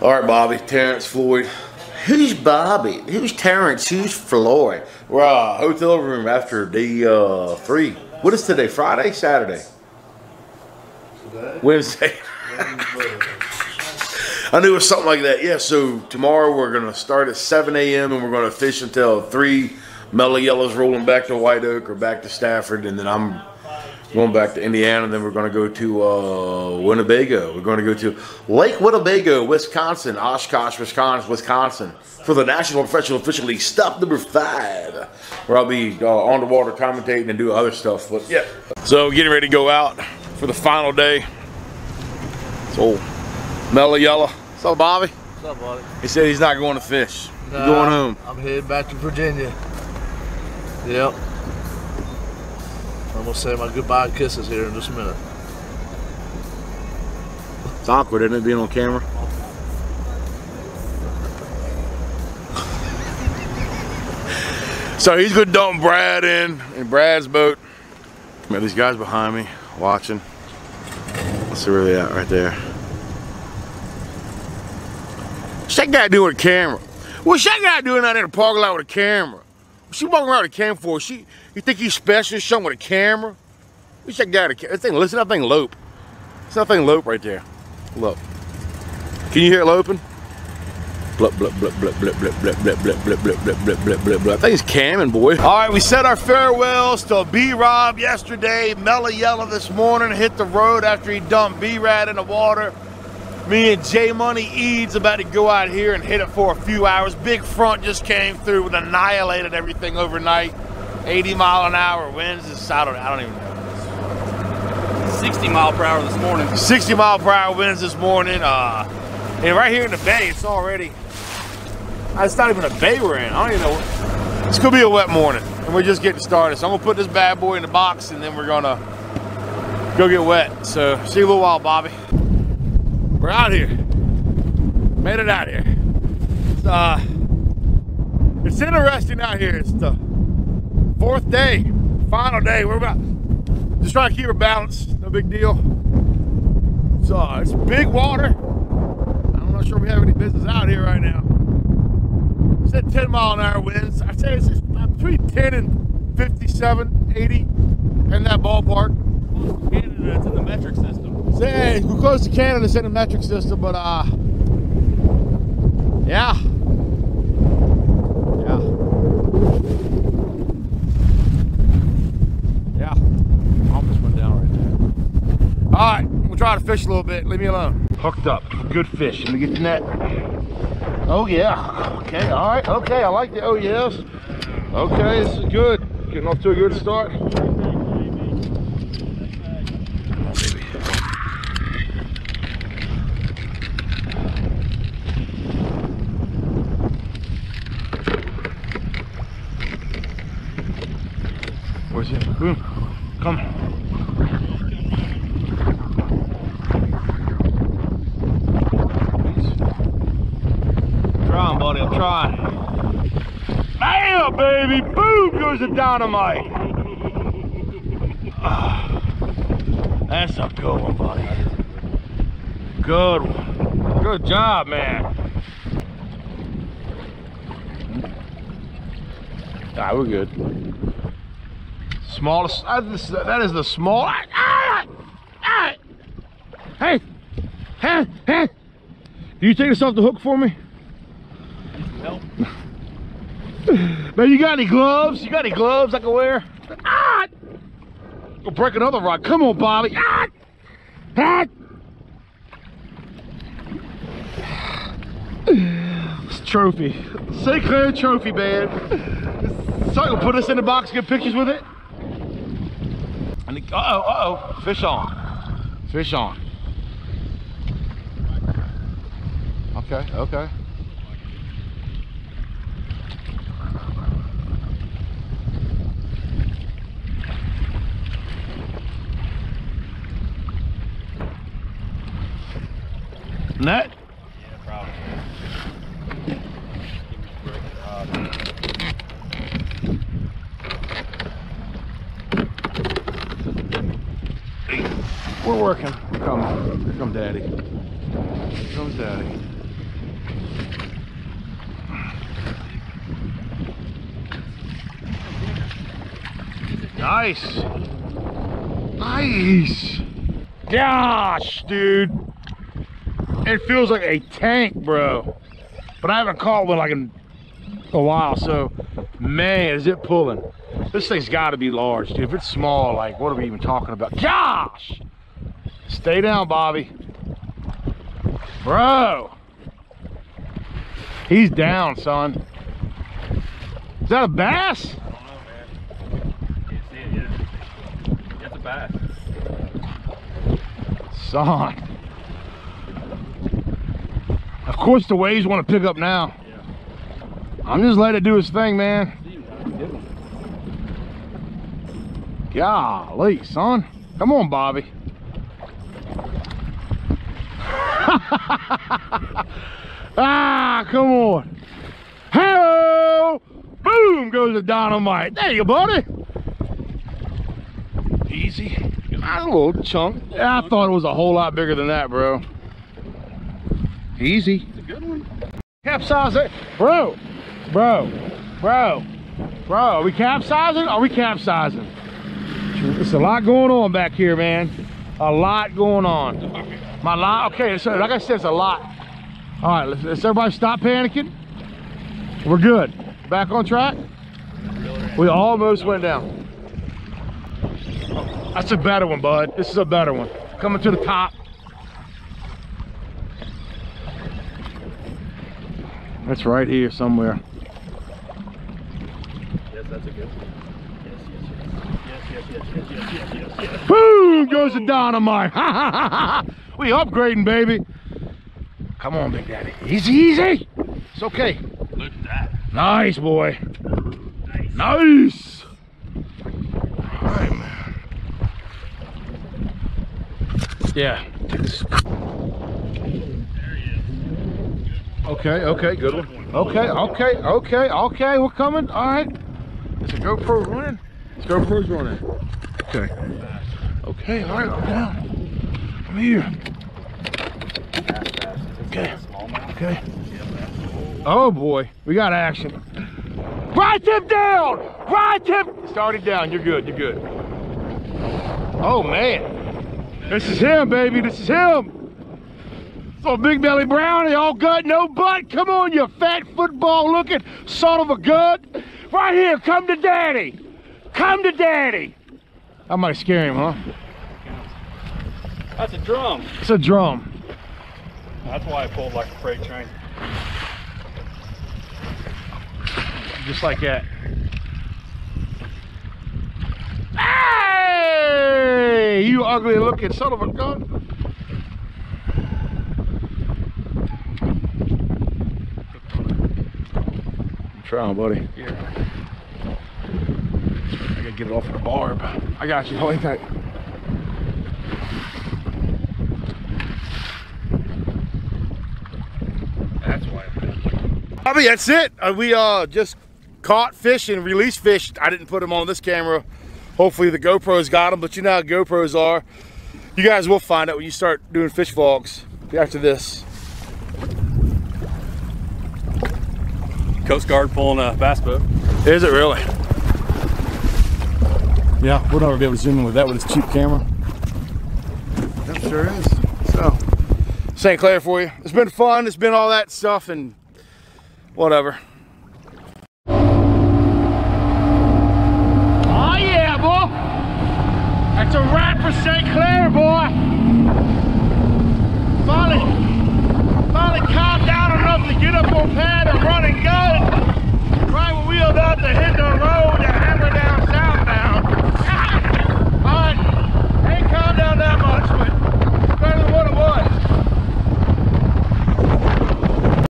All right, Bobby, Terrence, Floyd. Who's Bobby? Who's Terrence? Who's Floyd? We're uh, hotel room after day uh, three. What is today? Friday? Saturday? Today? Wednesday. I knew it was something like that. Yeah, so tomorrow we're going to start at 7 a.m. and we're going to fish until 3. Mellow Yellow's rolling back to White Oak or back to Stafford, and then I'm going back to Indiana. And then we're going to go to uh, Winnebago. We're going to go to Lake Winnebago, Wisconsin, Oshkosh, Wisconsin, Wisconsin, for the National Professional Fishing League stop number five, where I'll be uh, on the water commentating and do other stuff. But yeah, so getting ready to go out for the final day. So Mellow Yellow. What's up, Bobby? What's up, Bobby? He said he's not going to fish. He's going home. I'm headed back to Virginia. Yep. I'm gonna say my goodbye kisses here in just a minute. It's awkward, isn't it, being on camera? so he's gonna dump Brad in in Brad's boat. Man, these guys behind me watching. Let's see where they at right there. What's that guy doing with a camera? What's that guy doing out in the parking lot with a camera? She walking around with a camera for? She, you think he's special, something with a camera? That guy? with a ca- That thing, listen, that thing lope. It's that thing lope right there. Look. Can you hear it loping? Blup, blup, blup, blup, blup, blup, blup, blup, blup, blup, blup, blup, blup, blup. I think it's camming, boy. All right, we said our farewells to B-Rob yesterday. Mellow Yellow this morning hit the road after he dumped B-Rad in the water. Me and J Money Eads about to go out here and hit it for a few hours. Big front just came through and annihilated everything overnight. 80 mile an hour winds. It's, I don't, I don't even know. 60 mile per hour this morning. 60 mile per hour winds this morning. Uh, and right here in the bay, it's already. It's not even a bay we're in. I don't even know. It's gonna be a wet morning, and we're just getting started. So I'm gonna put this bad boy in the box, and then we're gonna go get wet. So see you in a little while, Bobby. We're out here. Made it out here. It's, uh, it's interesting out here. It's the fourth day, final day. We're about just trying to keep her balanced. No big deal. So uh, it's big water. I'm not sure we have any business out here right now. It said 10 mile an hour winds. I'd say it's between 10 and 57, 80 in that ballpark. Canada, it's in the metric we're close to Canada, the metric system, but uh, yeah, yeah, yeah. Almost went down right there. All right, we'll try to fish a little bit. Leave me alone. Hooked up, good fish. Let me get the net. Oh yeah. Okay. All right. Okay. I like the oh yes. Okay, this is good. Getting off to a good start. Where's he? Boom. Come. Trying, buddy. I'm trying. Bam, baby! Boom goes the dynamite. Ah, That's a good one, buddy. Good one. Good job, man. Ah, we're good. Smallest. Uh, this, that is the small. Ah, ah, ah. Hey, hey, hey. Do you take this off the hook for me? Help. Man, you got any gloves? You got any gloves I can wear? Ah! Go break another rock. Come on, Bobby. Ah! Ah! It's a trophy. St. Clair trophy, man. So I can put us in the box, get pictures with it. The, uh-oh, uh-oh. Fish on. Fish on. Okay, okay. Net? Yeah, probably. We're working. We're. Here comes Daddy. Here comes Daddy. Nice. Nice. Gosh, dude. It feels like a tank, bro. But I haven't caught one like in a while, so man, is it pulling. This thing's gotta be large, dude. If it's small, like what are we even talking about? Gosh! Stay down, Bobby. Bro. He's down, son. Is that a bass? I don't know, man. Can't see it yet. That's a bass. Son. Of course the waves want to pick up now. Yeah. I'm just letting it do its thing, man. See, that's a good one. Golly, son. Come on, Bobby. ah, come on. Hello! Boom goes the dynamite. There you go, buddy. Easy. A little chunk. I thought it was a whole lot bigger than that, bro. Easy. It's a good one. Capsize it. Bro, bro, bro, bro. Are we capsizing? Are we capsizing? There's a lot going on back here, man. A lot going on. My lot, okay, so like I said, it's a lot. All right, let's, let's everybody stop panicking. We're good. Back on track. We almost went down. That's a better one, bud. This is a better one. Coming to the top. That's right here somewhere. Yes, that's a good one. Yes, yes, yes. Yes, yes, yes, yes, yes, yes, yes. Boom goes the dynamite. we upgrading, baby. Come on, Big Daddy. Easy, easy. It's okay. Look at that. Nice, boy. Nice. Nice. All right, man. Yeah. There he is. Okay, okay, good one. Okay, okay, okay, okay, we're coming. All right. Is the GoPro running? Is GoPro's running. Okay. Okay, all right, down. I'm here. Okay. Okay. Oh boy, we got action. Right tip down! Right! It's already down, you're good, you're good. Oh man. This is him, baby, this is him. So big belly brownie, all gut, no butt. Come on, you fat football looking son of a gut. Right here, come to daddy. Come to daddy. I might scare him, huh? That's a drum. It's a drum. That's why I pulled like a freight train. just like that. Hey, you ugly looking son of a gun. I'm trying, buddy. Yeah. I gotta get it off the barb. I got you. Hold tight. That's why I pulled. I mean, that's it. Uh, we uh just caught fish and released fish. I didn't put them on this camera. Hopefully the GoPro's got them, but you know how GoPros are. You guys will find out when you start doing fish vlogs after this. Coast Guard pulling a bass boat. Is it really? Yeah, we'll never be able to zoom in with that with this cheap camera. That sure is. So, St. Clair for you. It's been fun. It's been all that stuff and whatever. Oh yeah, boy. That's a wrap for St. Clair, boy. Finally, finally calmed down enough to get up on pad and run and go. Right when we about to hit the